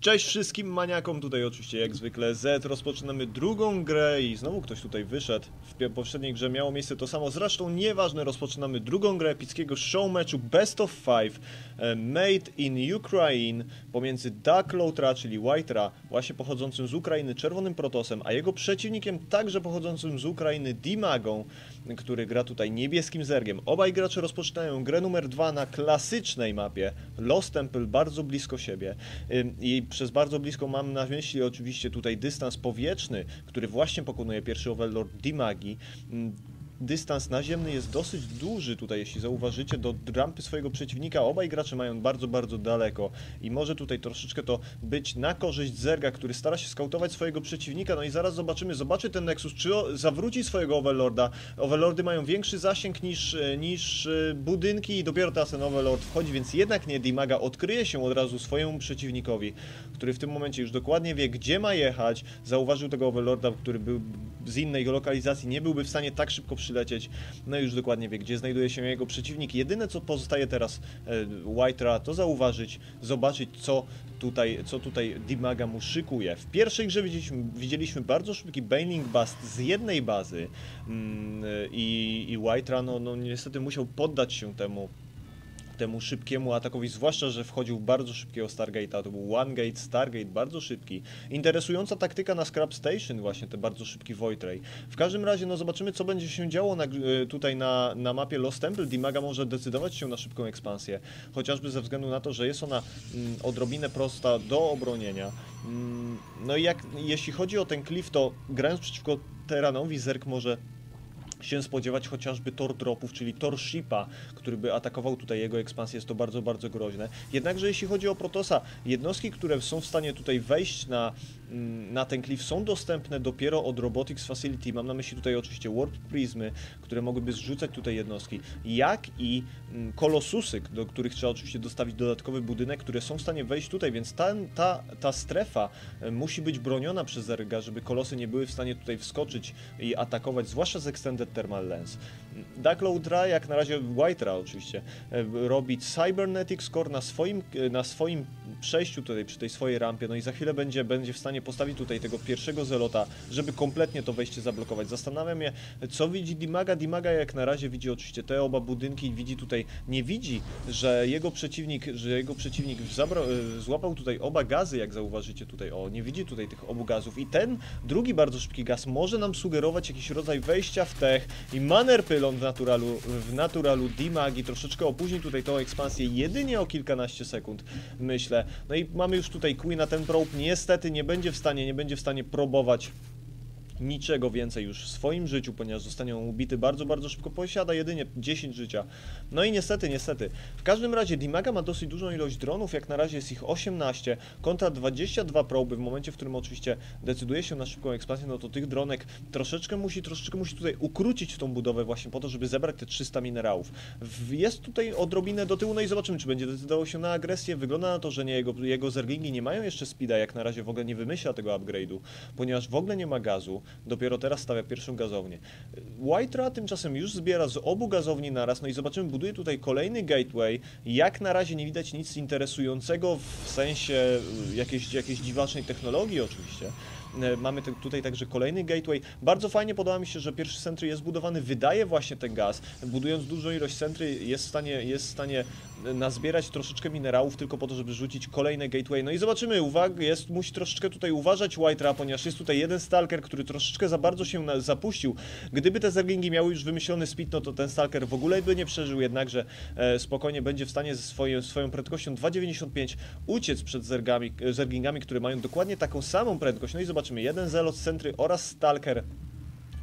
Cześć wszystkim maniakom, tutaj oczywiście jak zwykle Z. Rozpoczynamy drugą grę i znowu ktoś tutaj wyszedł. W poprzedniej grze miało miejsce to samo, zresztą nieważne, rozpoczynamy drugą grę epickiego show meczu Best of Five e, Made in Ukraine pomiędzy Dark Loutra, czyli Whitera, właśnie pochodzącym z Ukrainy, Czerwonym Protosem, a jego przeciwnikiem także pochodzącym z Ukrainy, Dimagą, który gra tutaj niebieskim zergiem. Obaj gracze rozpoczynają grę numer dwa na klasycznej mapie Lost Temple, bardzo blisko siebie. I przez bardzo blisko mam na myśli oczywiście tutaj dystans powietrzny, który właśnie pokonuje pierwszy Overlord Dimagi. Dystans naziemny jest dosyć duży tutaj, jeśli zauważycie, do rampy swojego przeciwnika. Obaj gracze mają bardzo, bardzo daleko i może tutaj troszeczkę to być na korzyść Zerga, który stara się skautować swojego przeciwnika. No i zaraz zobaczymy, zobaczy ten Nexus, czy zawróci swojego Overlorda. Overlordy mają większy zasięg niż, e, niż e, budynki i dopiero teraz ten Overlord wchodzi, więc jednak nie Dimaga odkryje się od razu swojemu przeciwnikowi, który w tym momencie już dokładnie wie, gdzie ma jechać. Zauważył tego Overlorda, który był z innej lokalizacji, nie byłby w stanie tak szybko przylecieć. No i już dokładnie wie, gdzie znajduje się jego przeciwnik. Jedyne, co pozostaje teraz e, Whitera, to zauważyć, zobaczyć, co tutaj, co tutaj Dimaga mu szykuje. W pierwszej grze widzieliśmy, widzieliśmy bardzo szybki Baneling Bust z jednej bazy mm, i, i Whitera, no, no niestety musiał poddać się temu temu szybkiemu atakowi, zwłaszcza, że wchodził bardzo szybkiego Stargate'a, to był One Gate, Stargate, bardzo szybki. Interesująca taktyka na Scrap Station właśnie, te bardzo szybki Void. W każdym razie, no zobaczymy, co będzie się działo na, e, tutaj na, na mapie Lost Temple. Dimaga może decydować się na szybką ekspansję, chociażby ze względu na to, że jest ona mm, odrobinę prosta do obronienia. Mm, no i jak, jeśli chodzi o ten cliff, to grając przeciwko Terranowi, Zerk może się spodziewać chociażby tor dropów, czyli tor shipa, który by atakował tutaj jego ekspansję, jest to bardzo, bardzo groźne. Jednakże jeśli chodzi o Protosa, jednostki, które są w stanie tutaj wejść na, mm, na ten cliff są dostępne dopiero od Robotics Facility, mam na myśli tutaj oczywiście Warp Prismy, które mogłyby zrzucać tutaj jednostki, jak i mm, Kolosusy, do których trzeba oczywiście dostawić dodatkowy budynek, które są w stanie wejść tutaj, więc ta, ta, ta strefa e, musi być broniona przez Zerga, żeby kolosy nie były w stanie tutaj wskoczyć i atakować, zwłaszcza z Extended Thermal Lens. Ducklow Dry, jak na razie Whitera oczywiście, e, robi Cybernetic Score na swoim, e, na swoim przejściu tutaj, przy tej swojej rampie, no i za chwilę będzie, będzie w stanie postawić tutaj tego pierwszego zelota, żeby kompletnie to wejście zablokować. Zastanawiam się, co widzi Dimaga. Dimaga jak na razie widzi oczywiście te oba budynki widzi tutaj, nie widzi, że jego przeciwnik, że jego przeciwnik zabra, e, złapał tutaj oba gazy, jak zauważycie tutaj, o, nie widzi tutaj tych obu gazów i ten drugi bardzo szybki gaz może nam sugerować jakiś rodzaj wejścia w tech i Manner Pylon w naturalu, w naturalu Dimagi troszeczkę opóźni tutaj tą ekspansję jedynie o kilkanaście sekund, myślę. No i mamy już tutaj Queena, ten probe niestety nie będzie w stanie, nie będzie w stanie probować niczego więcej już w swoim życiu, ponieważ zostanie on ubity bardzo, bardzo szybko, posiada jedynie 10 życia. No i niestety, niestety. W każdym razie Dimaga ma dosyć dużą ilość dronów, jak na razie jest ich 18, kontra 22 proby, w momencie, w którym oczywiście decyduje się na szybką ekspansję, no to tych dronek troszeczkę musi, troszeczkę musi tutaj ukrócić tą budowę właśnie po to, żeby zebrać te 300 minerałów. Jest tutaj odrobinę do tyłu, no i zobaczymy, czy będzie decydował się na agresję. Wygląda na to, że nie, jego, jego zergingi nie mają jeszcze speeda, jak na razie w ogóle nie wymyśla tego upgrade'u, ponieważ w ogóle nie ma gazu dopiero teraz stawia pierwszą gazownię. Whitera tymczasem już zbiera z obu gazowni naraz, no i zobaczymy, buduje tutaj kolejny gateway. Jak na razie nie widać nic interesującego w sensie y, jakiejś, jakiejś dziwacznej technologii oczywiście. E, Mamy tutaj także kolejny gateway. Bardzo fajnie podoba mi się, że pierwszy Sentry jest budowany, wydaje właśnie ten gaz. Budując dużą ilość Sentry jest w stanie, jest w stanie nazbierać troszeczkę minerałów tylko po to, żeby rzucić kolejne gateway. No i zobaczymy, uwaga, jest, musi troszeczkę tutaj uważać Whitera, ponieważ jest tutaj jeden Stalker, który troszeczkę za bardzo się na, zapuścił. Gdyby te zergingi miały już wymyślony speed, no to ten Stalker w ogóle by nie przeżył, jednakże e, spokojnie będzie w stanie ze swoją, swoją prędkością 2,95 uciec przed zergami, e, zergingami, które mają dokładnie taką samą prędkość. No i zobaczymy, jeden Zelot z Sentry oraz Stalker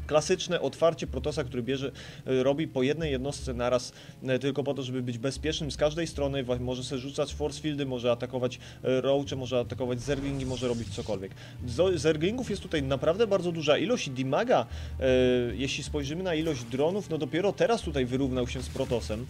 klasyczne otwarcie Protosa, który bierze, e, robi po jednej jednostce naraz, e, tylko po to, żeby być bezpiecznym z każdej strony, może sobie rzucać force fieldy, może atakować e, roache, może atakować zerglingi, może robić cokolwiek. Zerglingów jest tutaj naprawdę bardzo duża ilość Dimaga, jeśli spojrzymy na ilość dronów, no dopiero teraz tutaj wyrównał się z Protosem.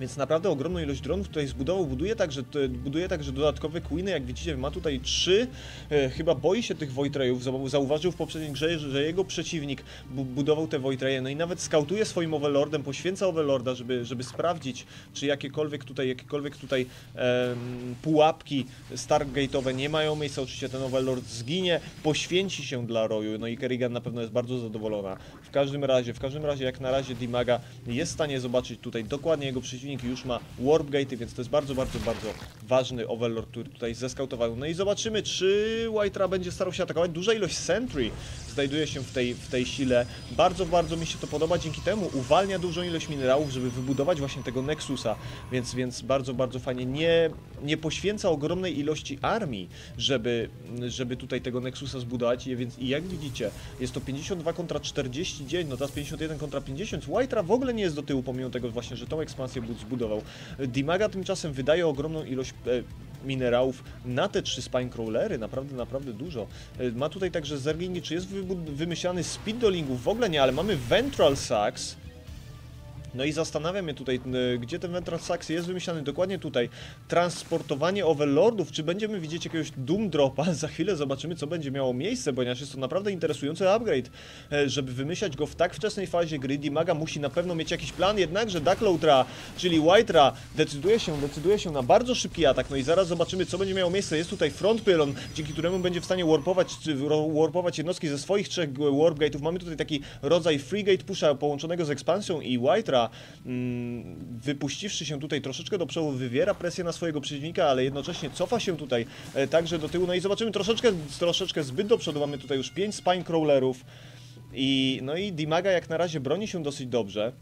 Więc naprawdę ogromną ilość dronów tutaj zbudował, buduje także, buduje także dodatkowe queeny, jak widzicie ma tutaj trzy, e, chyba boi się tych Voidrayów, Zau- zauważył w poprzedniej grze, że, jego przeciwnik bu budował te Voidraye, no i nawet skautuje swoim Overlordem, poświęca Overlorda, żeby, żeby sprawdzić, czy jakiekolwiek tutaj, jakiekolwiek tutaj em, pułapki Stargate'owe nie mają miejsca, oczywiście ten Overlord zginie, poświęci się dla Roju, no i Kerrigan na pewno jest bardzo zadowolona. W każdym razie, w każdym razie jak na razie Dimaga jest w stanie zobaczyć tutaj dokładnie jego przeciwnik już ma Warp Gate'y, więc to jest bardzo, bardzo, bardzo ważny Overlord, który tutaj zeskautował. No i zobaczymy, czy Whitera będzie starał się atakować. Duża ilość Sentry znajduje się w tej, w tej sile. Bardzo, bardzo mi się to podoba. Dzięki temu uwalnia dużą ilość minerałów, żeby wybudować właśnie tego Nexusa, więc, więc bardzo, bardzo fajnie. Nie, nie poświęca ogromnej ilości armii, żeby, żeby tutaj tego Nexusa zbudować, I więc i jak widzicie, jest to 52 kontra 49, no teraz 51 kontra 50. Whitera w ogóle nie jest do tyłu, pomimo tego właśnie, że tą ekspansję bud- zbudował. Dimaga tymczasem wydaje ogromną ilość e, minerałów na te trzy Spinecrawlery, naprawdę, naprawdę dużo. E, Ma tutaj także zergingi, czy jest wymyślany speed? W ogóle nie, ale mamy Ventral Sacks, no i zastanawiam się tutaj, gdzie ten Ventral Sax jest wymyślany dokładnie tutaj. Transportowanie Overlordów, czy będziemy widzieć jakiegoś Doom Dropa? Za chwilę zobaczymy, co będzie miało miejsce, ponieważ jest to naprawdę interesujący upgrade. E, Żeby wymyślać go w tak wczesnej fazie gry, Dimaga musi na pewno mieć jakiś plan, jednakże Duckloadra, czyli Whitera, decyduje się, decyduje się na bardzo szybki atak. No i zaraz zobaczymy, co będzie miało miejsce. Jest tutaj front pylon, dzięki któremu będzie w stanie warpować, czy warpować jednostki ze swoich trzech warp gate'ów. Mamy tutaj taki rodzaj free gate pusha połączonego z ekspansją i Whitera, mm, wypuściwszy się tutaj troszeczkę do przodu, wywiera presję na swojego przeciwnika, ale jednocześnie cofa się tutaj e, także do tyłu. No i zobaczymy troszeczkę, troszeczkę zbyt do przodu. Mamy tutaj już 5 spine crawlerów. I, no i Dimaga jak na razie broni się dosyć dobrze.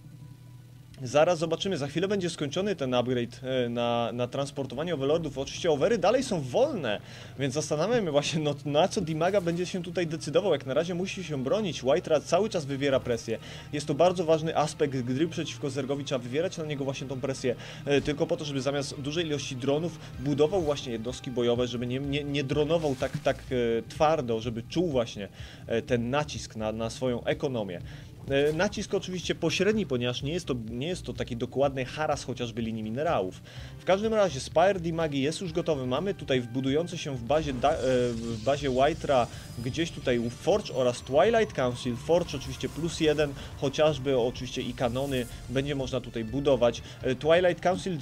Zaraz zobaczymy, za chwilę będzie skończony ten upgrade e, na, na transportowanie overlordów. Oczywiście overy dalej są wolne, więc zastanawiam się właśnie, no, na co Dimaga będzie się tutaj decydował. Jak na razie musi się bronić. Whitera cały czas wywiera presję. Jest to bardzo ważny aspekt gry przeciwko Zergowi. Trzeba wywierać na niego właśnie tą presję, e, tylko po to, żeby zamiast dużej ilości dronów budował właśnie jednostki bojowe, żeby nie, nie, nie dronował tak, tak e, twardo, żeby czuł właśnie ten nacisk na, na swoją ekonomię. E, Nacisk oczywiście pośredni, ponieważ nie jest to, nie jest to taki dokładny haras chociażby linii minerałów. W każdym razie Spire Dimagi jest już gotowy. Mamy tutaj budujący się w bazie, e, w bazie Whitera gdzieś tutaj Forge oraz Twilight Council. Forge oczywiście plus jeden, chociażby oczywiście i kanony będzie można tutaj budować. E, Twilight Council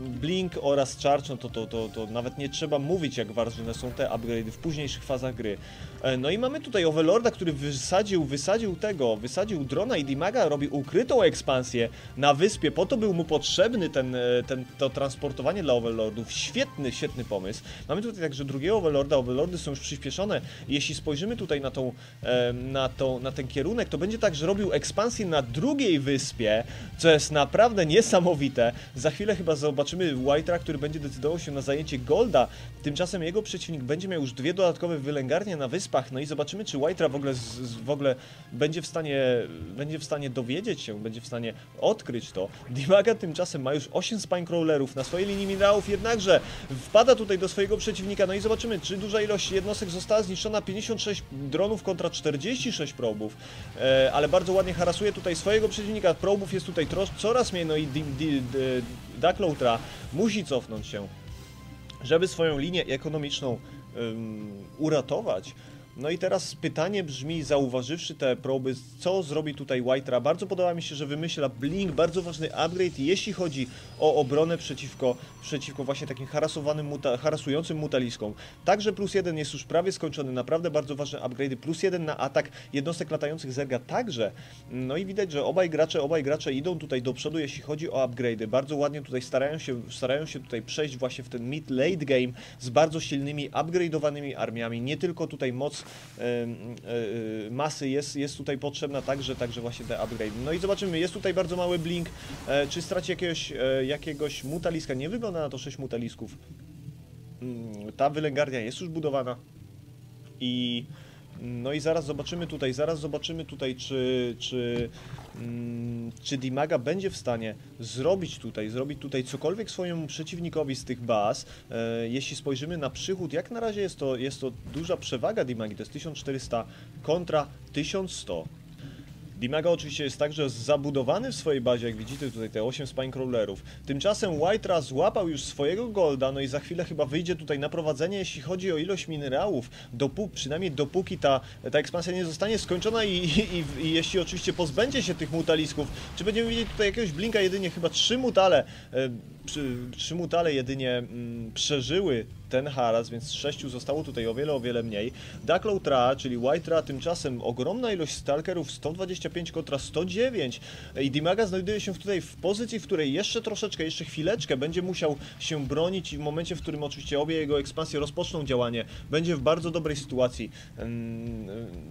Blink oraz Charge, no to, to, to, to nawet nie trzeba mówić, jak ważne są te upgrade'y w późniejszych fazach gry. E, No i mamy tutaj Overlorda, który wysadził, wysadził tego, wysadził drona i Dimaga, robi ukrytą ekspansję na wyspie, po to był mu potrzebny ten, e, ten, to transportowanie dla Overlordów. Świetny, świetny pomysł. Mamy tutaj także drugiego Overlorda, Overlordy są już przyspieszone. Jeśli spojrzymy tutaj na, tą, e, na, tą, na ten kierunek, to będzie tak, że robił ekspansję na drugiej wyspie, co jest naprawdę niesamowite. Za chwilę chyba zobaczymy Whitera, który będzie decydował się na zajęcie Golda. Tymczasem jego przeciwnik będzie miał już dwie dodatkowe wylęgarnie na wyspach. No i zobaczymy, czy Whitera w ogóle, z, z, w ogóle będzie, w stanie, będzie w stanie dowiedzieć się, będzie w stanie odkryć to. Dimaga tymczasem ma już 8 spinecrawlerów na swojej linii minerałów, jednakże wpada tutaj do swojego przeciwnika. No i zobaczymy, czy duża ilość jednostek została zniszczona. 56 dronów kontra 46 probów. E, ale bardzo ładnie harasuje tutaj swojego przeciwnika. Probów jest tutaj coraz mniej, no i Duckloutra musi cofnąć się, żeby swoją linię ekonomiczną ym, uratować. No i teraz pytanie brzmi, zauważywszy te proby, co zrobi tutaj Whitera? Bardzo podoba mi się, że wymyśla Blink, bardzo ważny upgrade, jeśli chodzi o obronę przeciwko, przeciwko właśnie takim harasowanym, muta, harasującym mutaliskom. Także plus jeden jest już prawie skończony, naprawdę bardzo ważne upgrade, plus jeden na atak jednostek latających Zerga także. No i widać, że obaj gracze, obaj gracze idą tutaj do przodu, jeśli chodzi o upgrade. Bardzo ładnie tutaj starają się, starają się tutaj przejść właśnie w ten mid-late game z bardzo silnymi, upgrade'owanymi armiami. Nie tylko tutaj moc masy jest, jest tutaj potrzebna także, także właśnie te upgrade. No i zobaczymy, jest tutaj bardzo mały blink, e, czy straci jakiegoś, e, jakiegoś mutaliska. Nie wygląda na to 6 mutalisków. Mm, Ta wylęgarnia jest już budowana i no i zaraz zobaczymy tutaj, zaraz zobaczymy tutaj, czy, czy, mm, czy Dimaga będzie w stanie zrobić tutaj, zrobić tutaj cokolwiek swojemu przeciwnikowi z tych baz. E, jeśli spojrzymy na przychód, jak na razie jest to, jest to duża przewaga Dimagi, to jest 1400 kontra 1100. Dimaga oczywiście jest także zabudowany w swojej bazie, jak widzicie tutaj te 8 Spinecrawlerów. Tymczasem Whitera złapał już swojego golda, no i za chwilę chyba wyjdzie tutaj na prowadzenie, jeśli chodzi o ilość minerałów, dopó przynajmniej dopóki ta, ta ekspansja nie zostanie skończona i, i, i, jeśli oczywiście pozbędzie się tych mutalisków, czy będziemy widzieć tutaj jakiegoś blinka, jedynie chyba trzy mutale, e, trzy mutale jedynie mm, przeżyły ten haras, więc sześciu zostało tutaj o wiele, o wiele mniej. Ducklow Tra, czyli White Ra, tymczasem ogromna ilość stalkerów, 125 kontra 109 i Dimaga znajduje się tutaj w pozycji, w której jeszcze troszeczkę, jeszcze chwileczkę będzie musiał się bronić i w momencie, w którym oczywiście obie jego ekspansje rozpoczną działanie, będzie w bardzo dobrej sytuacji,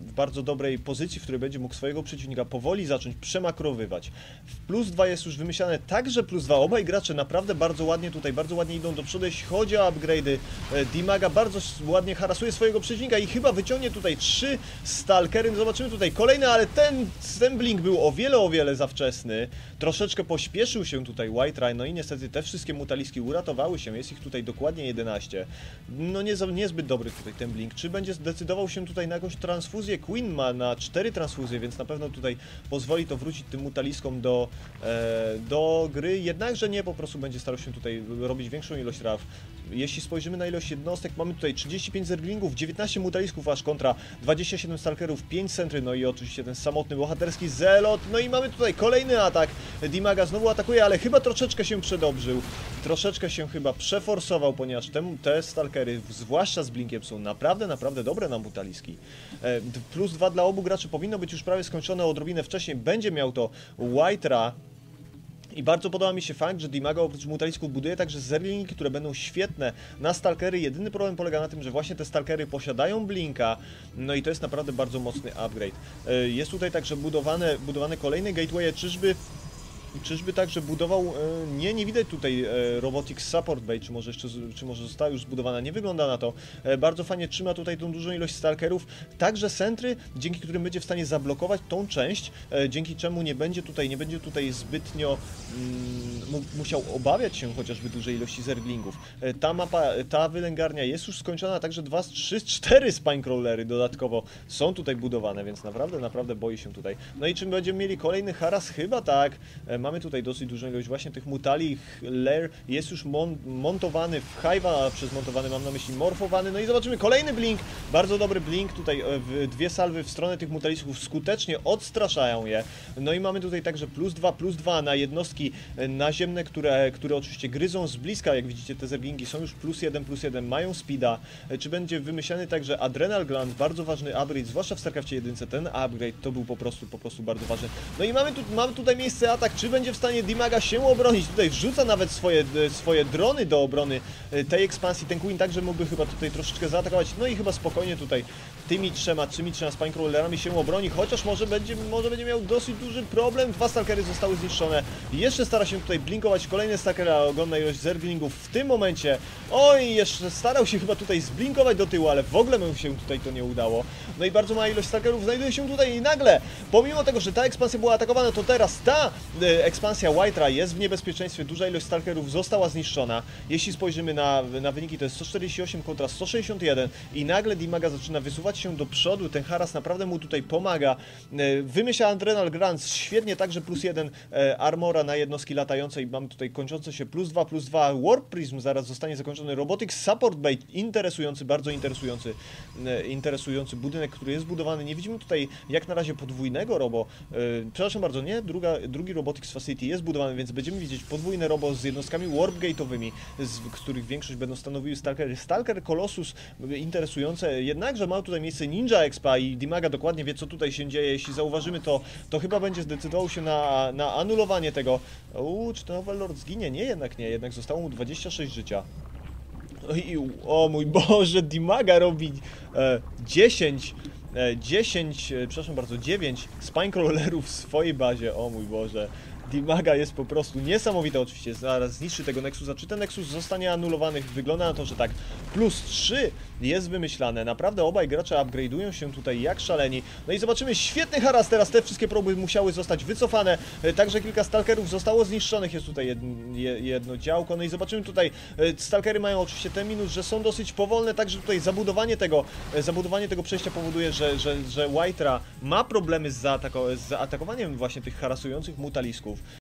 w bardzo dobrej pozycji, w której będzie mógł swojego przeciwnika powoli zacząć przemakrowywać. W plus 2 jest już wymyślane także plus 2. Obaj gracze naprawdę bardzo ładnie tutaj, bardzo ładnie idą do przodu, jeśli chodzi o upgrade'y. E, Dimaga bardzo ładnie harasuje swojego przeciwnika i chyba wyciągnie tutaj trzy stalkery. Zobaczymy tutaj kolejny, ale ten, blink był o wiele, o wiele za wczesny. Troszeczkę pośpieszył się tutaj White Rhino i niestety te wszystkie mutaliski uratowały się. Jest ich tutaj dokładnie 11. No nie, niezbyt dobry tutaj ten blink. Czy będzie zdecydował się tutaj na jakąś transfuzję? Queen ma na cztery transfuzje, więc na pewno tutaj pozwoli to wrócić tym mutaliskom do, e, do gry. Jednakże nie, po prostu będzie starał się tutaj robić większą ilość raf. Jeśli spojrzymy na ilość jednostek, mamy tutaj 35 zerglingów, 19 mutalisków aż kontra 27 stalkerów, 5 centry, no i oczywiście ten samotny bohaterski zelot. No i mamy tutaj kolejny atak. Dimaga znowu atakuje, ale chyba troszeczkę się przedobrzył. Troszeczkę się chyba przeforsował, ponieważ te, te stalkery, zwłaszcza z blinkiem, są naprawdę, naprawdę dobre na mutaliski. E, plus 2 dla obu graczy powinno być już prawie skończone odrobinę wcześniej. Będzie miał to Whitera, i bardzo podoba mi się fakt, że Dimaga oprócz mutalisków buduje także zerlingi, które będą świetne na stalkery. Jedyny problem polega na tym, że właśnie te stalkery posiadają blinka, no i to jest naprawdę bardzo mocny upgrade. E, jest tutaj także budowane, budowane kolejne gatewaye, czyżby Czyżby także budował, e, nie, nie widać tutaj e, Robotics Support Bay, czy może jeszcze, czy może została już zbudowana, nie wygląda na to. E, bardzo fajnie trzyma tutaj tą dużą ilość stalkerów, także centry, dzięki którym będzie w stanie zablokować tą część, dzięki czemu nie będzie tutaj, nie będzie tutaj zbytnio mm, musiał obawiać się chociażby dużej ilości zerglingów. Ta mapa, ta wylęgarnia jest już skończona, także 2, 3, 4 spinecrawlery dodatkowo są tutaj budowane, więc naprawdę, naprawdę boi się tutaj. No i czy będziemy mieli kolejny haras? Chyba tak mamy tutaj dosyć dużą ilość właśnie tych mutali. Lair jest już mon montowany w Hive'a, przez montowany mam na myśli morfowany. No i zobaczymy kolejny blink, bardzo dobry blink. Tutaj e, dwie salwy w stronę tych mutalisków skutecznie odstraszają je. No i mamy tutaj także plus 2, plus 2 na jednostki e, naziemne, które, które oczywiście gryzą z bliska. Jak widzicie te zerglingi są już plus 1, plus 1, mają speeda. E, czy będzie wymyślany także Adrenal Gland, bardzo ważny upgrade, zwłaszcza w StarCraftie 1. Ten upgrade to był po prostu, po prostu bardzo ważny. No i mamy tu, mamy tutaj miejsce atak, czy będzie w stanie Dimaga się obronić. Tutaj wrzuca nawet swoje, e, swoje drony do obrony e, tej ekspansji. Ten Queen także mógłby chyba tutaj troszeczkę zaatakować. No i chyba spokojnie tutaj tymi trzema, trzymi trzema spinecrawlerami się obroni, chociaż może będzie, może będzie miał dosyć duży problem. Dwa stalkery zostały zniszczone. Jeszcze stara się tutaj blinkować kolejne stalkery, a ogromna ilość zerglingów w tym momencie. Oj, jeszcze starał się chyba tutaj zblinkować do tyłu, ale w ogóle mu się tutaj to nie udało. No i bardzo mała ilość stalkerów znajduje się tutaj i nagle, pomimo tego, że ta ekspansja była atakowana, to teraz ta e, ekspansja Whitera jest w niebezpieczeństwie, duża ilość stalkerów została zniszczona. Jeśli spojrzymy na, na wyniki, to jest 148 kontra 161 i nagle Dimaga zaczyna wysuwać się do przodu, ten haras naprawdę mu tutaj pomaga. E, wymyśla Adrenal Grants świetnie, także plus jeden e, armora na jednostki latające i mamy tutaj kończące się plus 2, plus 2 Warp Prism zaraz zostanie zakończony. Robotics Support Bay, interesujący, bardzo interesujący, e, interesujący budynek, który jest budowany. Nie widzimy tutaj jak na razie podwójnego robo, przepraszam bardzo, nie, Druga, drugi Robotics Facility jest budowany, więc będziemy widzieć podwójne robo z jednostkami Warp Gate'owymi, z których większość będą stanowiły Stalker. Stalker Colossus interesujące, jednakże ma tutaj miejsce Ninja Expa i Dimaga dokładnie wie, co tutaj się dzieje. Jeśli zauważymy to, to chyba będzie zdecydował się na, na anulowanie tego. Uuu, czy ten Overlord zginie? Nie, jednak nie. Jednak zostało mu 26 życia. I, o mój Boże, Dimaga robi e, 10 10, e, przepraszam bardzo, 9 spinecrawlerów w swojej bazie, o mój Boże. Dimaga jest po prostu niesamowita. Oczywiście, zaraz zniszczy tego Nexusa, czy ten Nexus zostanie anulowany, wygląda na to, że tak, plus 3 jest wymyślane, naprawdę obaj gracze upgrade'ują się tutaj jak szaleni, no i zobaczymy. Świetny haras. Teraz, te wszystkie próby musiały zostać wycofane, e, także kilka stalkerów zostało zniszczonych, jest tutaj jed, je- jedno działko, no i zobaczymy tutaj, e, stalkery mają oczywiście ten minus, że są dosyć powolne, także tutaj zabudowanie tego, e, zabudowanie tego przejścia powoduje, że, że, że Whitera ma problemy z, zaatako z zaatakowaniem właśnie tych harasujących mutalisków.